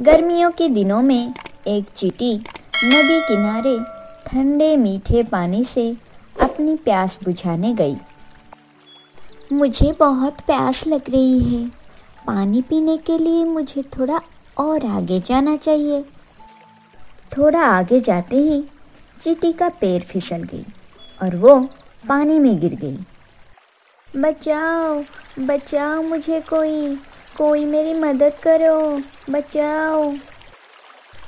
गर्मियों के दिनों में एक चीटी नदी किनारे ठंडे मीठे पानी से अपनी प्यास बुझाने गई। मुझे बहुत प्यास लग रही है। पानी पीने के लिए मुझे थोड़ा और आगे जाना चाहिए। थोड़ा आगे जाते ही चीटी का पैर फिसल गई और वो पानी में गिर गई। बचाओ बचाओ मुझे कोई। कोई मेरी मदद करो, बचाओ।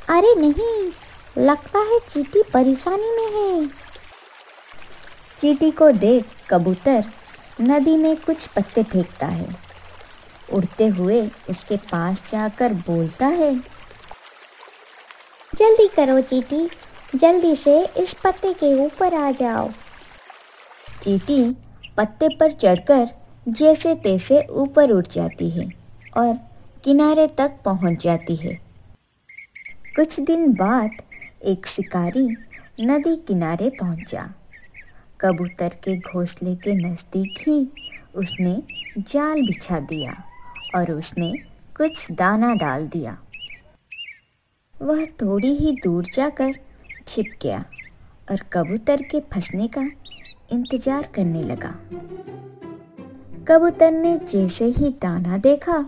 अरे नहीं, लगता है चीटी परेशानी में है। चीटी को देख कबूतर नदी में कुछ पत्ते फेंकता है। उड़ते हुए उसके पास जाकर बोलता है, जल्दी करो चीटी, जल्दी से इस पत्ते के ऊपर आ जाओ। चीटी पत्ते पर चढ़कर जैसे तैसे ऊपर उठ जाती है। और किनारे तक पहुँच जाती है। कुछ दिन बाद एक शिकारी नदी किनारे पहुँचा। कबूतर के घोंसले के नज़दीक ही उसने जाल बिछा दिया और उसमें कुछ दाना डाल दिया। वह थोड़ी ही दूर जाकर छिप गया और कबूतर के फंसने का इंतज़ार करने लगा। कबूतर ने जैसे ही दाना देखा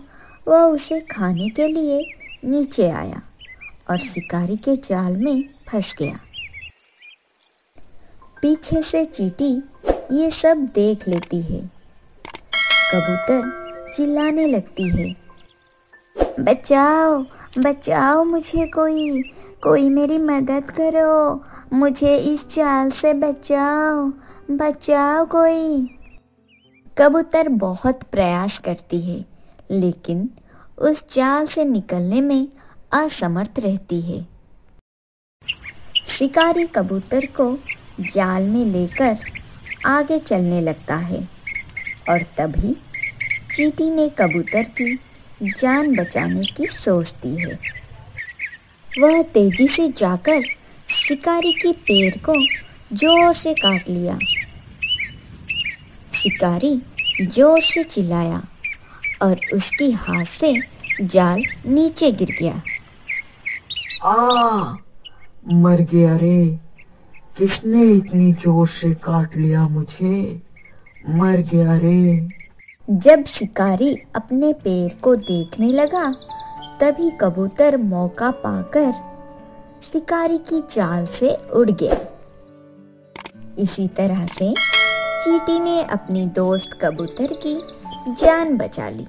वह उसे खाने के लिए नीचे आया और शिकारी के जाल में फंस गया। पीछे से चीटी ये सब देख लेती है। कबूतर चिल्लाने लगती है, बचाओ बचाओ मुझे कोई कोई मेरी मदद करो, मुझे इस चाल से बचाओ बचाओ कोई। कबूतर बहुत प्रयास करती है लेकिन उस जाल से निकलने में असमर्थ रहती है। शिकारी कबूतर को जाल में लेकर आगे चलने लगता है और तभी चीटी ने कबूतर की जान बचाने की सोचती है। वह तेज़ी से जाकर शिकारी की पैर को ज़ोर से काट लिया। शिकारी ज़ोर से चिल्लाया और उसकी हाथ से जाल नीचे गिर गया। आ मर गया रे। किसने इतनी ज़ोर से काट लिया मुझे? मर गया रे। जब शिकारी अपने पैर को देखने लगा तभी कबूतर मौका पाकर शिकारी की चाल से उड़ गया। इसी तरह से चीटी ने अपनी दोस्त कबूतर की जान बचा ली।